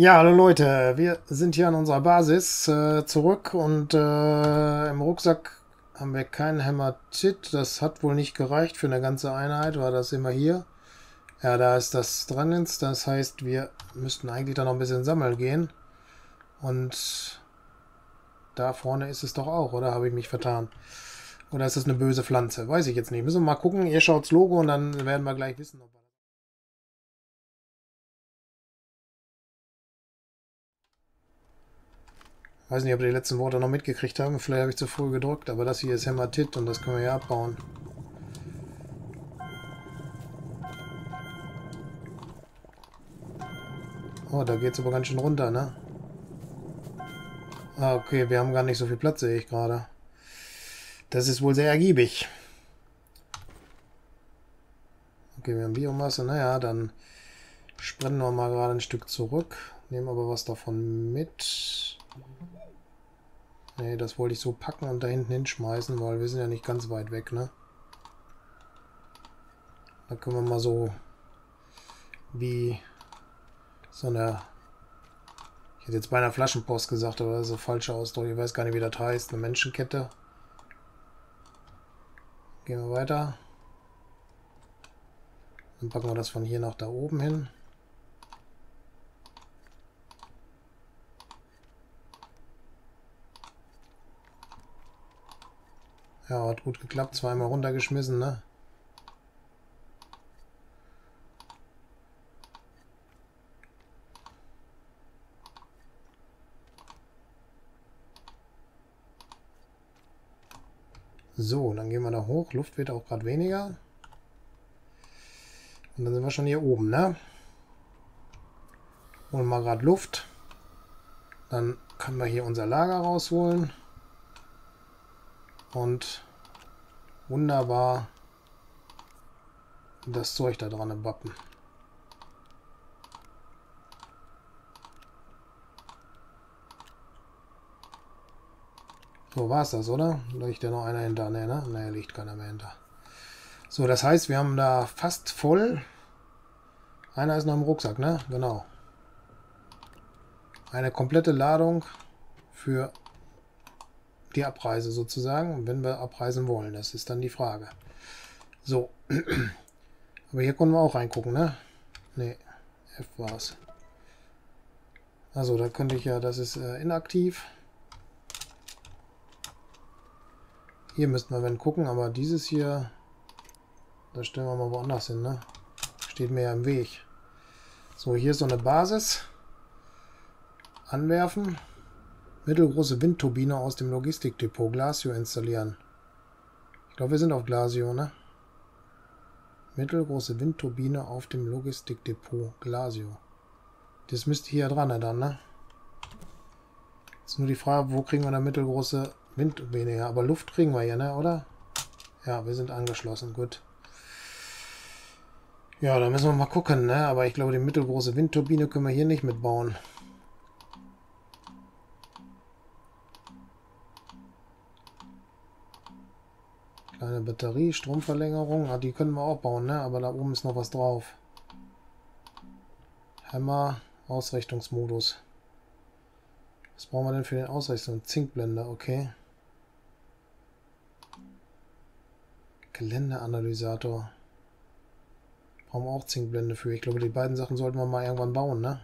Ja, hallo Leute, wir sind hier an unserer Basis äh, zurück und äh, im Rucksack haben wir keinen Hämatit. Das hat wohl nicht gereicht für eine ganze Einheit, war das immer hier. Ja, da ist das dran. Das heißt, wir müssten eigentlich da noch ein bisschen sammeln gehen. Und da vorne ist es doch auch, oder habe ich mich vertan? Oder ist das eine böse Pflanze? Weiß ich jetzt nicht. Müssen wir mal gucken. Ihr schaut's Logo und dann werden wir gleich wissen, ob Weiß nicht, ob die letzten Worte noch mitgekriegt haben. Vielleicht habe ich zu früh gedrückt, aber das hier ist Hämatit und das können wir ja abbauen. Oh, da geht es aber ganz schön runter, ne? Ah, okay, wir haben gar nicht so viel Platz, sehe ich gerade. Das ist wohl sehr ergiebig. Okay, wir haben Biomasse. Naja, dann springen wir mal gerade ein Stück zurück. Nehmen aber was davon mit. Nee, das wollte ich so packen und da hinten hinschmeißen, weil wir sind ja nicht ganz weit weg, ne? Da können wir mal so wie so eine ich hätte jetzt bei einer Flaschenpost gesagt, aber das ist ein falscher Ausdruck. Ich weiß gar nicht, wie das heißt. Eine Menschenkette. Gehen wir weiter. Dann packen wir das von hier nach da oben hin. Ja, hat gut geklappt. Zweimal runtergeschmissen, ne? So, dann gehen wir da hoch. Luft wird auch gerade weniger. Und dann sind wir schon hier oben, ne? Holen wir gerade Luft. Dann können wir hier unser Lager rausholen und wunderbar das Zeug da dran wappen. So war es das, oder? Liegt ja noch einer hinter? Nee, ne? Nee, liegt keiner mehr hinter. So, das heißt, wir haben da fast voll. Einer ist noch im Rucksack, ne? Genau. Eine komplette Ladung für die Abreise sozusagen, wenn wir abreisen wollen. Das ist dann die Frage. So. Aber hier konnten wir auch reingucken, ne? Ne, F war es. Also, da könnte ich ja, das ist äh, inaktiv. Hier müssten wir wenn gucken, aber dieses hier, da stellen wir mal woanders hin, ne? Steht mir ja im Weg. So, hier ist so eine Basis. Anwerfen mittelgroße Windturbine aus dem Logistikdepot Glasio installieren. Ich glaube, wir sind auf Glasio, ne? Mittelgroße Windturbine auf dem Logistikdepot Glasio. Das müsste hier dran dann, ne? Ist nur die Frage, wo kriegen wir eine mittelgroße Windturbine her? Aber Luft kriegen wir ja, ne, oder? Ja, wir sind angeschlossen, gut. Ja, da müssen wir mal gucken, ne? Aber ich glaube, die mittelgroße Windturbine können wir hier nicht mitbauen. Kleine Batterie, Stromverlängerung. Ah, die können wir auch bauen, ne? Aber da oben ist noch was drauf. Hammer, Ausrichtungsmodus. Was brauchen wir denn für den Ausrichtung? Zinkblende, okay. Geländeanalysator. Brauchen wir auch Zinkblende für. Ich glaube, die beiden Sachen sollten wir mal irgendwann bauen, ne?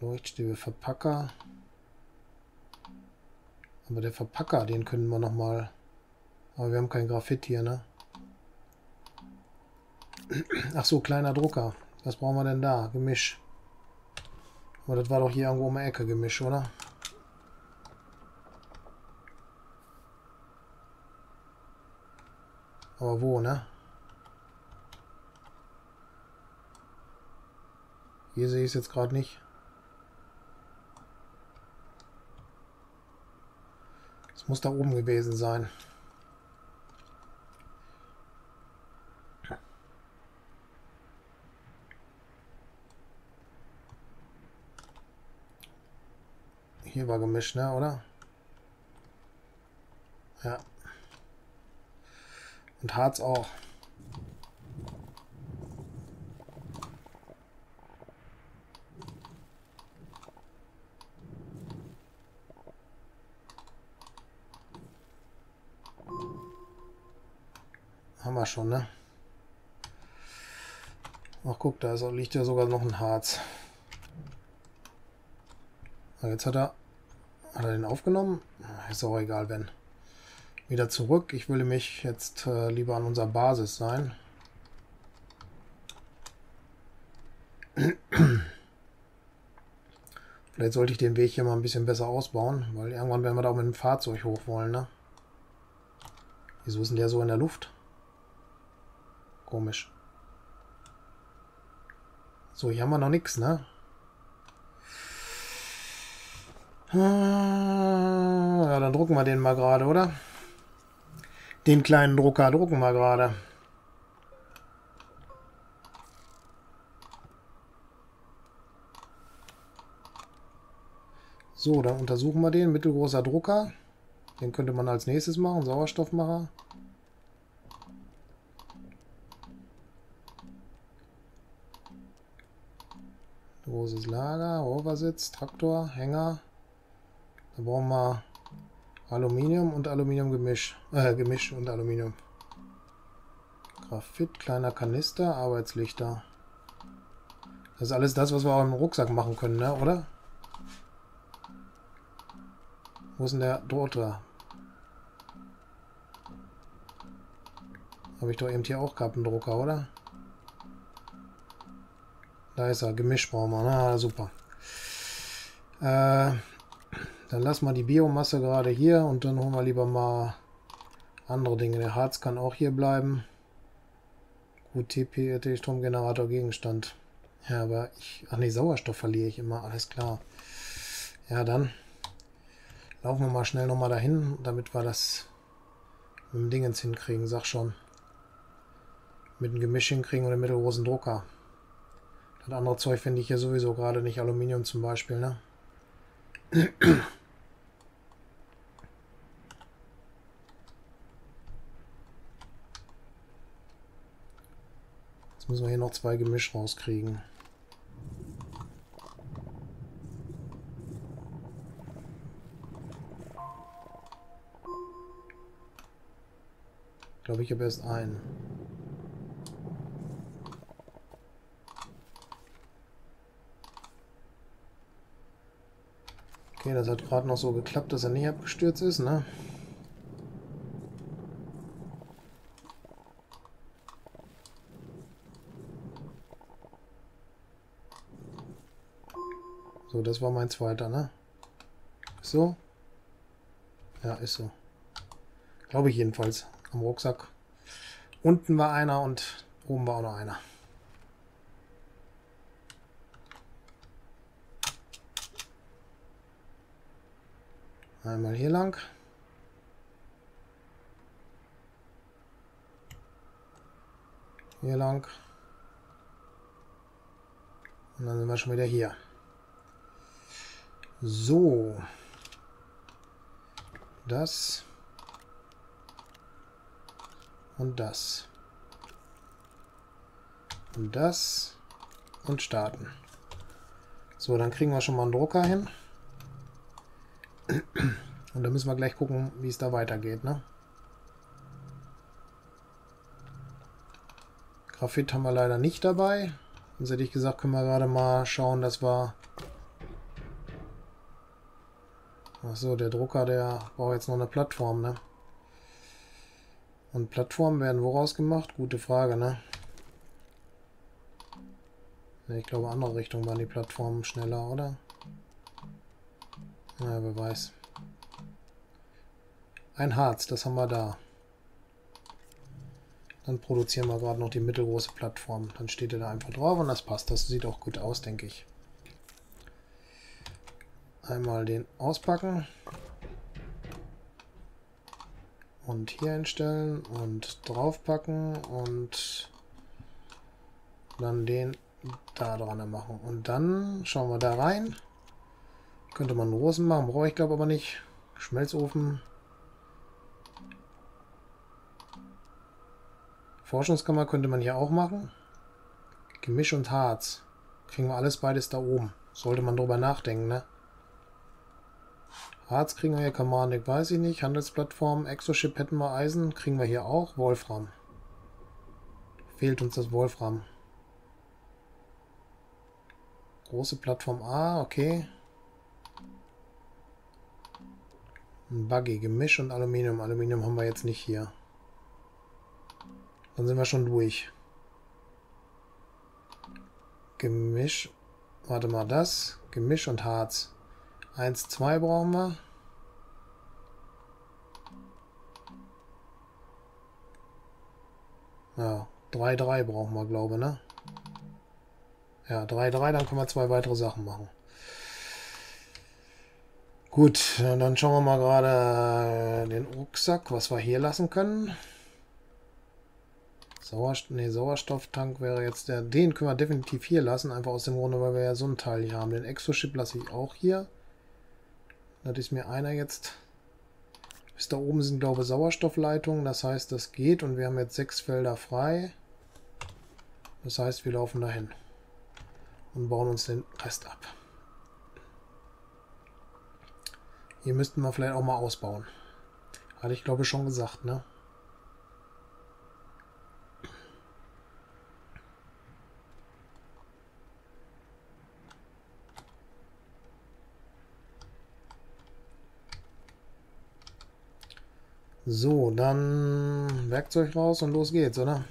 Leuchtstäbe, Verpacker. Aber der Verpacker, den können wir nochmal... Aber wir haben kein Graphit hier, ne? Ach so, kleiner Drucker. Was brauchen wir denn da? Gemisch. Aber das war doch hier irgendwo um die Ecke Gemisch, oder? Aber wo, ne? Hier sehe ich es jetzt gerade nicht. Muss da oben gewesen sein. Hier war gemischt, ne, oder? Ja. Und Harz auch. Wir schon, ne? Ach guck, da ist, liegt ja sogar noch ein Harz. Aber jetzt hat er, hat er den aufgenommen. Ist auch egal, wenn. Wieder zurück. Ich will mich jetzt äh, lieber an unserer Basis sein. Vielleicht sollte ich den Weg hier mal ein bisschen besser ausbauen, weil irgendwann werden wir da auch mit dem Fahrzeug hoch wollen, ne? Wieso ist denn der so in der Luft? Komisch. So, hier haben wir noch nichts, ne? Ah, ja, dann drucken wir den mal gerade, oder? Den kleinen Drucker drucken wir gerade. So, dann untersuchen wir den. Mittelgroßer Drucker. Den könnte man als nächstes machen. Sauerstoffmacher. Großes Lager, Roversitz, Traktor, Hänger. Da brauchen wir Aluminium und Aluminiumgemisch. Äh, Gemisch und Aluminium. Graphit, kleiner Kanister, Arbeitslichter. Das ist alles das, was wir auch im Rucksack machen können, ne? oder? Wo ist denn der Drucker? Habe ich doch eben hier auch gehabt, einen Drucker, oder? Da ist er, Gemisch brauchen wir. Na, super. Äh, dann lassen wir die Biomasse gerade hier und dann holen wir lieber mal andere Dinge. Der Harz kann auch hier bleiben. Gut, TP, Stromgenerator, Gegenstand. Ja, aber ich... Ach nee, Sauerstoff verliere ich immer. Alles klar. Ja, dann laufen wir mal schnell nochmal dahin, damit wir das mit dem Dingens hinkriegen. Sag schon. Mit dem Gemisch hinkriegen und dem mittelgroßen Drucker. Das andere Zeug finde ich hier sowieso gerade nicht. Aluminium zum Beispiel, ne? Jetzt müssen wir hier noch zwei Gemisch rauskriegen. Ich glaube, ich habe erst einen. Okay, das hat gerade noch so geklappt, dass er nicht abgestürzt ist, ne? So, das war mein zweiter, ne? Ist so? Ja, ist so. Glaube ich jedenfalls. Am Rucksack. Unten war einer und oben war auch noch einer. Einmal hier lang. Hier lang. Und dann sind wir schon wieder hier. So. Das. Und das. Und das. Und starten. So, dann kriegen wir schon mal einen Drucker hin. Und dann müssen wir gleich gucken, wie es da weitergeht. Ne? Graphit haben wir leider nicht dabei. Sonst hätte ich gesagt, können wir gerade mal schauen, dass wir Achso, der Drucker, der braucht jetzt noch eine Plattform, ne? Und Plattformen werden woraus gemacht? Gute Frage, ne? ne ich glaube, andere Richtung waren die Plattformen schneller, oder? Na, wer weiß. Ein Harz, das haben wir da. Dann produzieren wir gerade noch die mittelgroße Plattform. Dann steht er da einfach drauf und das passt. Das sieht auch gut aus, denke ich einmal den auspacken und hier einstellen und draufpacken und dann den da dran machen. Und dann schauen wir da rein. Könnte man Rosen machen, brauche ich glaube aber nicht. Schmelzofen. Forschungskammer könnte man hier auch machen. Gemisch und Harz. Kriegen wir alles beides da oben. Sollte man drüber nachdenken, ne? Harz kriegen wir hier, Command, weiß ich nicht. Handelsplattform, Exoship hätten wir Eisen, kriegen wir hier auch. Wolfram. fehlt uns das Wolfram. Große Plattform A, okay. Ein Buggy, Gemisch und Aluminium. Aluminium haben wir jetzt nicht hier. Dann sind wir schon durch. Gemisch. Warte mal, das. Gemisch und Harz. 1, 2 brauchen wir. Ja, 3, 3 brauchen wir, glaube ne? Ja, 3, 3, dann können wir zwei weitere Sachen machen. Gut, dann schauen wir mal gerade den Rucksack, was wir hier lassen können. Sauerstoff, nee, Sauerstofftank wäre jetzt der. Den können wir definitiv hier lassen, einfach aus dem Grunde, weil wir ja so einen Teil hier haben. Den Exoship lasse ich auch hier. Das ist mir einer jetzt. Bis da oben sind, glaube ich, Sauerstoffleitungen. Das heißt, das geht und wir haben jetzt sechs Felder frei. Das heißt, wir laufen dahin und bauen uns den Rest ab. Hier müssten wir vielleicht auch mal ausbauen. Hatte ich glaube schon gesagt, ne? So, dann Werkzeug raus und los geht's, oder?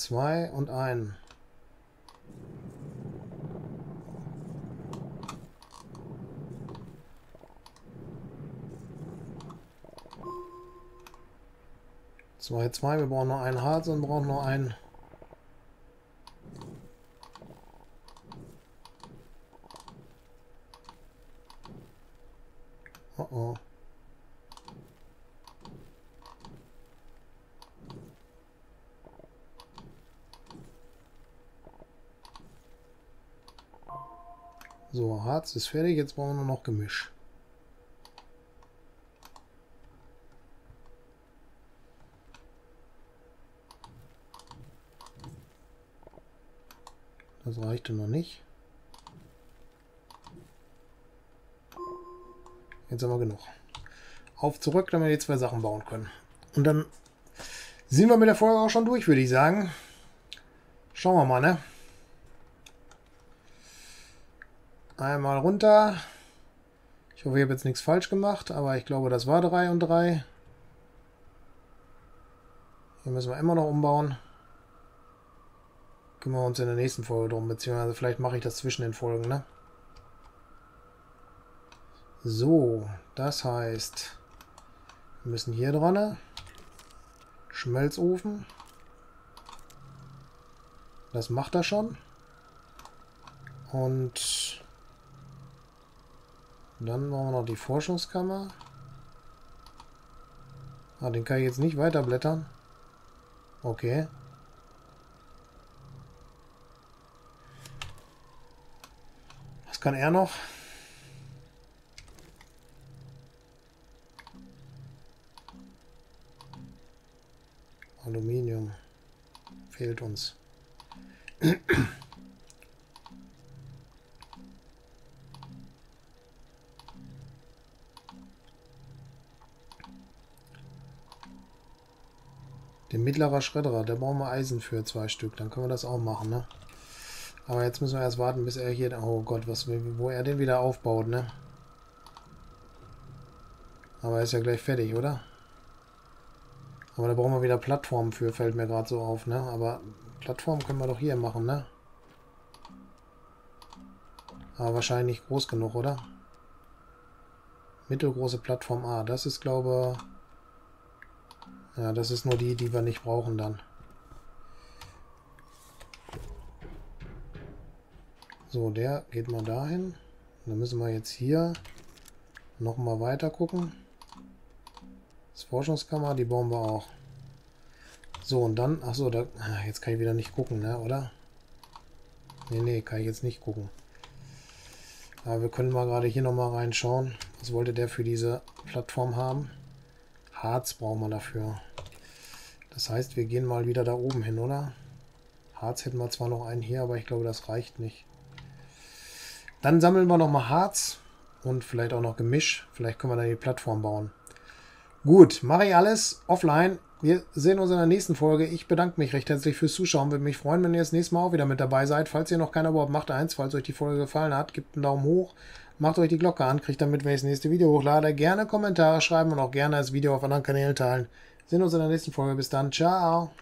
Zwei und ein. Zwei, zwei. Wir brauchen noch ein Harz und brauchen noch ein. Oh oh. So, Harz ist fertig. Jetzt brauchen wir nur noch Gemisch. Das reichte noch nicht. Jetzt haben wir genug. Auf zurück, damit wir die zwei Sachen bauen können. Und dann sind wir mit der Folge auch schon durch, würde ich sagen. Schauen wir mal, ne? Einmal runter. Ich hoffe, ich habe jetzt nichts falsch gemacht, aber ich glaube, das war 3 und 3. Hier müssen wir immer noch umbauen. Kümmern wir uns in der nächsten Folge drum, beziehungsweise vielleicht mache ich das zwischen den Folgen, ne? So, das heißt, wir müssen hier dran. Ne? Schmelzofen. Das macht er schon. Und dann machen wir noch die Forschungskammer. Ah, den kann ich jetzt nicht weiterblättern. Okay. Was kann er noch? Aluminium. Fehlt uns. mittlerer Schredderer, da brauchen wir Eisen für zwei Stück. Dann können wir das auch machen, ne? Aber jetzt müssen wir erst warten, bis er hier... Oh Gott, was, wo er den wieder aufbaut, ne? Aber er ist ja gleich fertig, oder? Aber da brauchen wir wieder Plattformen für, fällt mir gerade so auf, ne? Aber Plattformen können wir doch hier machen, ne? Aber wahrscheinlich nicht groß genug, oder? Mittelgroße Plattform A. Das ist, glaube ich... Ja, das ist nur die, die wir nicht brauchen dann. So, der geht mal dahin. Dann müssen wir jetzt hier noch mal weiter gucken. Das Forschungskammer, die bauen wir auch. So, und dann, ach so, da, ah, jetzt kann ich wieder nicht gucken, ne, oder? Nee, nee, kann ich jetzt nicht gucken. Aber wir können mal gerade hier noch mal reinschauen. Was wollte der für diese Plattform haben? Harz brauchen wir dafür. Das heißt, wir gehen mal wieder da oben hin, oder? Harz hätten wir zwar noch einen hier, aber ich glaube, das reicht nicht. Dann sammeln wir nochmal Harz und vielleicht auch noch Gemisch. Vielleicht können wir da die Plattform bauen. Gut, mache ich alles offline. Wir sehen uns in der nächsten Folge. Ich bedanke mich recht herzlich fürs Zuschauen. Würde mich freuen, wenn ihr das nächste Mal auch wieder mit dabei seid. Falls ihr noch keiner überhaupt macht, eins. Falls euch die Folge gefallen hat, gebt einen Daumen hoch. Macht euch die Glocke an, kriegt damit, wenn ich das nächste Video hochlade. Gerne Kommentare schreiben und auch gerne das Video auf anderen Kanälen teilen. Sehen uns in der nächsten Folge. Bis dann. Ciao.